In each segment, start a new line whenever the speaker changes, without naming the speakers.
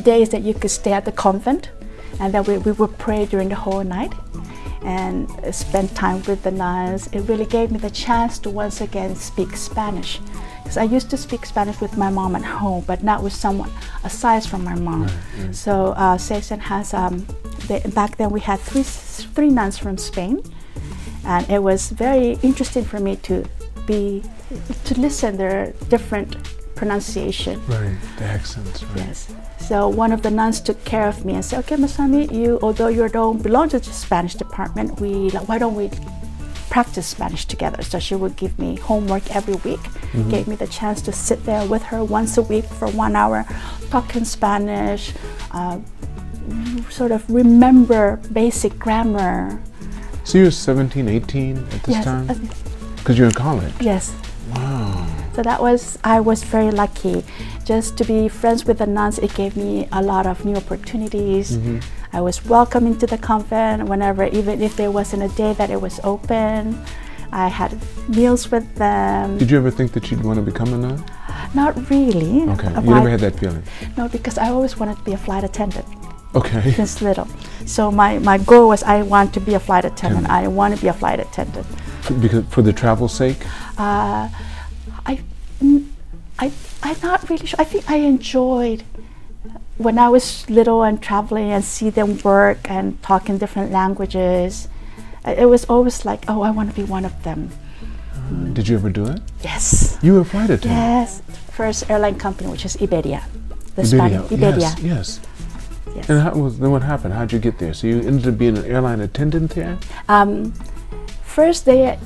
days that you could stay at the convent, and then we, we would pray during the whole night and spend time with the nuns. It really gave me the chance to once again speak Spanish. Because I used to speak Spanish with my mom at home, but not with someone aside from my mom.
Right, right.
So uh, has, um, the, back then we had three, three nuns from Spain, and it was very interesting for me to be, to listen their different pronunciation.
Right, the accents, right.
Yes. So one of the nuns took care of me and said, "Okay, Masami, you although you don't belong to the Spanish department, we like, why don't we practice Spanish together?" So she would give me homework every week. Gave me the chance to sit there with her once a week for one hour, talking Spanish, uh, sort of remember basic grammar.
So you were 17, 18 at this
yes.
time?
uh,
Because you're in college.
yes. So that was I was very lucky. Just to be friends with the nuns, it gave me a lot of new opportunities. I was welcome into the convent whenever, even if there wasn't a day that it was open. I had meals with them.
Did you ever think that you'd want to become a nun?
Not really.
Okay. You never had that feeling?
No, because I always wanted to be a flight attendant
Okay.
since little. So my, my goal was I want to be a flight attendant. I want to be a flight attendant.
For, because, for the travel's sake?
Uh, I, mm, I'm not really sure. I think I enjoyed when I was little and traveling and see them work and talk in different languages. It was always like, oh, I want to be one of them.
Did you ever do it?
Yes.
You were a flight attendant.
Yes. First airline company, which is Iberia. The
Iberia.
Spanish Iberia.
Yes, yes.
Yes.
And how was, then what happened? How'd you get there? So you ended up being an airline attendant there?
Um, first, they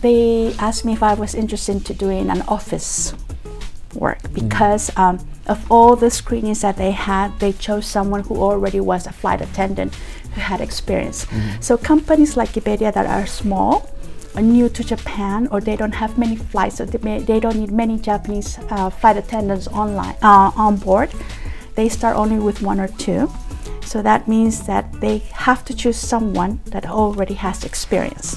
they asked me if I was interested to doing an office work because um, of all the screenings that they had, they chose someone who already was a flight attendant who had experience. So companies like Iberia that are small, are new to Japan, or they don't have many flights, so they, may, they don't need many Japanese uh, flight attendants online uh, on board. They start only with one or two. So that means that they have to choose someone that already has experience.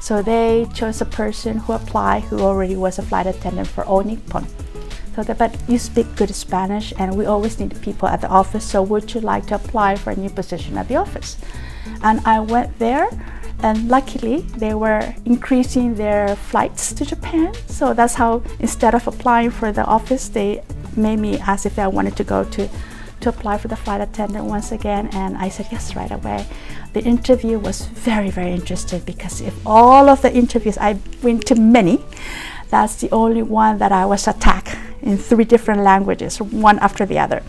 So they chose a person who applied who already was a flight attendant for All Nippon. So that, but you speak good Spanish and we always need people at the office. So would you like to apply for a new position at the office? And I went there and luckily they were increasing their flights to Japan. So that's how instead of applying for the office, they made me ask if I wanted to go to to apply for the flight attendant once again and I said yes right away. The interview was very very interesting because if all of the interviews I went to many, that's the only one that I was attacked in three different languages, one after the other.